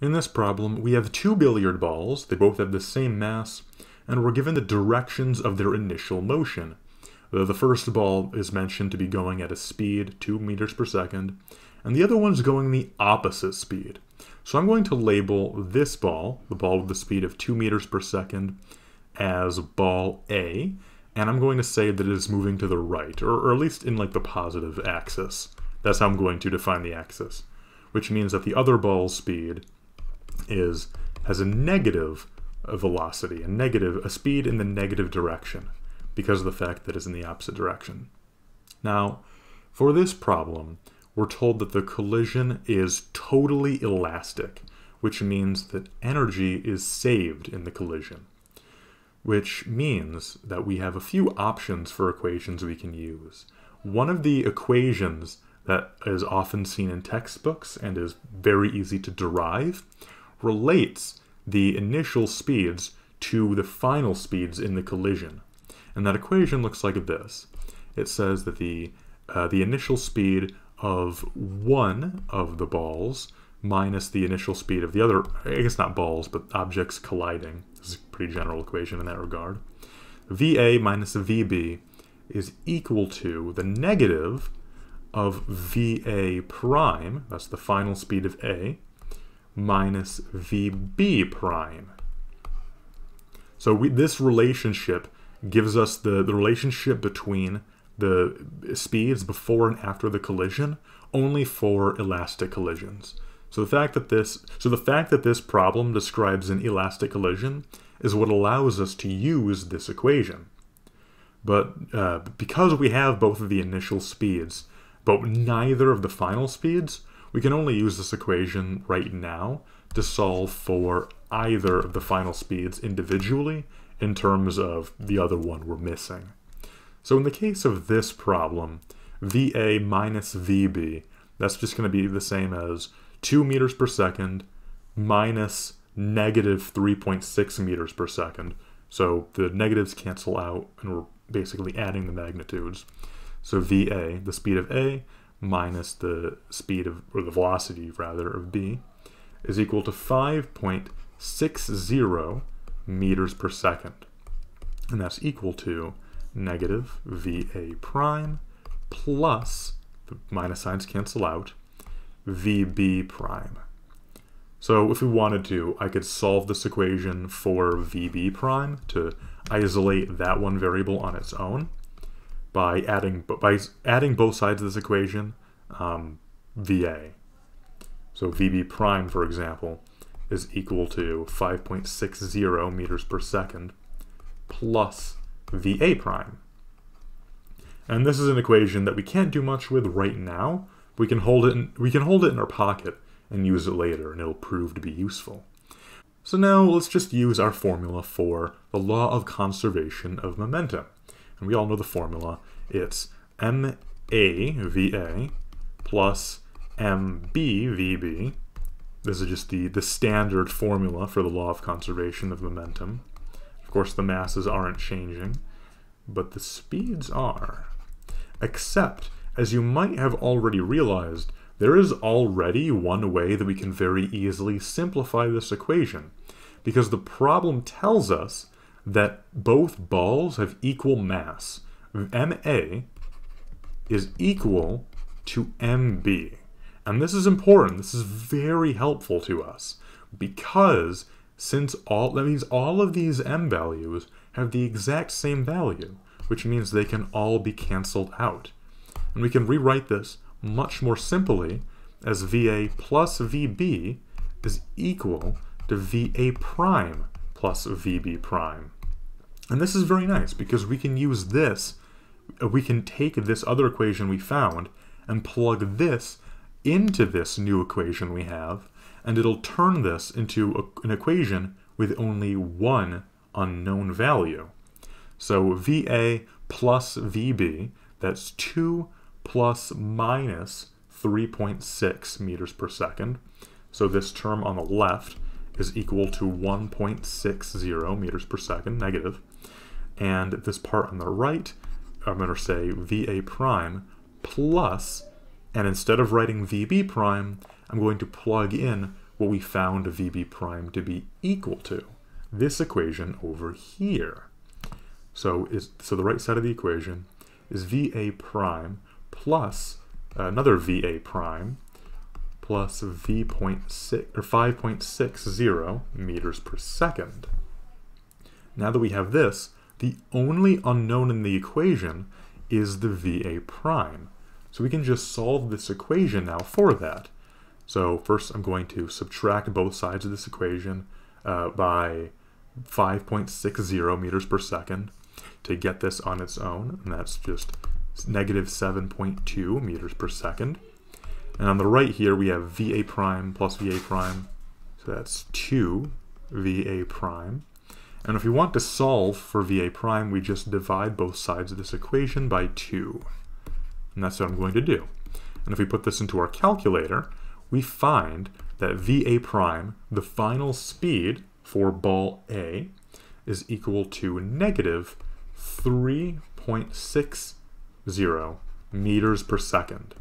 In this problem, we have two billiard balls, they both have the same mass, and we're given the directions of their initial motion. The first ball is mentioned to be going at a speed 2 meters per second, and the other one's going the opposite speed. So I'm going to label this ball, the ball with the speed of 2 meters per second, as ball A, and I'm going to say that it is moving to the right, or, or at least in like the positive axis. That's how I'm going to define the axis, which means that the other ball's speed is has a negative velocity, a negative, a speed in the negative direction because of the fact that it's in the opposite direction. Now, for this problem, we're told that the collision is totally elastic, which means that energy is saved in the collision, which means that we have a few options for equations we can use. One of the equations that is often seen in textbooks and is very easy to derive relates the initial speeds to the final speeds in the collision. And that equation looks like this. It says that the, uh, the initial speed of one of the balls minus the initial speed of the other, I guess not balls, but objects colliding. This is a pretty general equation in that regard. VA minus VB is equal to the negative of VA prime, that's the final speed of A, minus VB prime. So we, this relationship gives us the, the relationship between the speeds before and after the collision only for elastic collisions. So the fact that this so the fact that this problem describes an elastic collision is what allows us to use this equation. But uh, because we have both of the initial speeds, but neither of the final speeds, we can only use this equation right now to solve for either of the final speeds individually in terms of the other one we're missing. So in the case of this problem, VA minus VB, that's just going to be the same as 2 meters per second minus negative 3.6 meters per second. So the negatives cancel out and we're basically adding the magnitudes. So VA, the speed of A, minus the speed of, or the velocity rather, of b is equal to 5.60 meters per second. And that's equal to negative VA prime plus, the minus signs cancel out, VB prime. So if we wanted to, I could solve this equation for VB prime to isolate that one variable on its own by adding by adding both sides of this equation um, VA. So VB prime, for example, is equal to 5.60 meters per second plus VA prime. And this is an equation that we can't do much with right now. We can hold it in, we can hold it in our pocket and use it later, and it'll prove to be useful. So now let's just use our formula for the law of conservation of momentum and we all know the formula. It's MAVA plus MBVB. This is just the, the standard formula for the law of conservation of momentum. Of course, the masses aren't changing, but the speeds are. Except, as you might have already realized, there is already one way that we can very easily simplify this equation, because the problem tells us that both balls have equal mass. MA is equal to MB. And this is important. This is very helpful to us because since all that means all of these m values have the exact same value, which means they can all be canceled out. And we can rewrite this much more simply as VA plus VB is equal to VA prime plus VB prime. And this is very nice because we can use this, we can take this other equation we found and plug this into this new equation we have, and it'll turn this into a, an equation with only one unknown value. So VA plus VB, that's 2 plus minus 3.6 meters per second. So this term on the left is equal to 1.60 meters per second, negative. And this part on the right, I'm going to say VA prime plus, and instead of writing VB prime, I'm going to plug in what we found VB prime to be equal to. This equation over here. So, is, so the right side of the equation is VA prime plus another VA prime plus V.6 or 5.60 meters per second. Now that we have this, the only unknown in the equation is the VA prime. So we can just solve this equation now for that. So first I'm going to subtract both sides of this equation uh, by 5.60 meters per second to get this on its own, and that's just negative 7.2 meters per second. And on the right here we have VA prime plus VA prime, so that's 2 VA prime. And if we want to solve for VA prime, we just divide both sides of this equation by 2. And that's what I'm going to do. And if we put this into our calculator, we find that VA prime, the final speed for ball A, is equal to negative 3.60 meters per second.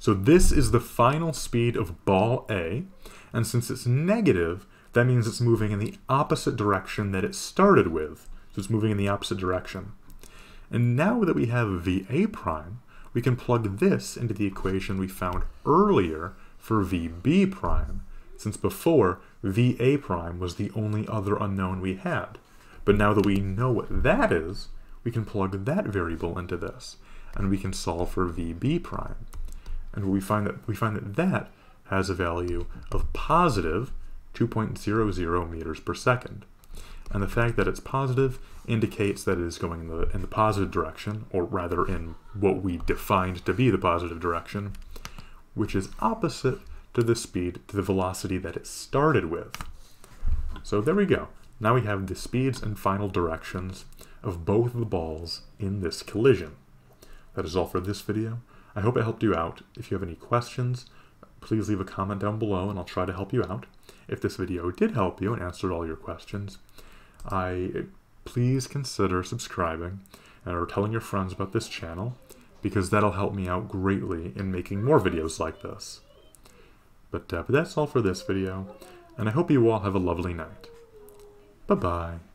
So this is the final speed of ball A, and since it's negative, that means it's moving in the opposite direction that it started with. So it's moving in the opposite direction. And now that we have VA prime, we can plug this into the equation we found earlier for VB prime, since before VA prime was the only other unknown we had. But now that we know what that is, we can plug that variable into this, and we can solve for VB prime. And we find that we find that that has a value of positive 2.00 meters per second. And the fact that it's positive indicates that it is going in the, in the positive direction, or rather in what we defined to be the positive direction, which is opposite to the speed, to the velocity that it started with. So there we go. Now we have the speeds and final directions of both the balls in this collision. That is all for this video. I hope it helped you out. If you have any questions, please leave a comment down below and I'll try to help you out. If this video did help you and answered all your questions, I please consider subscribing and/or telling your friends about this channel because that'll help me out greatly in making more videos like this. But, uh, but that's all for this video, and I hope you all have a lovely night. Bye-bye.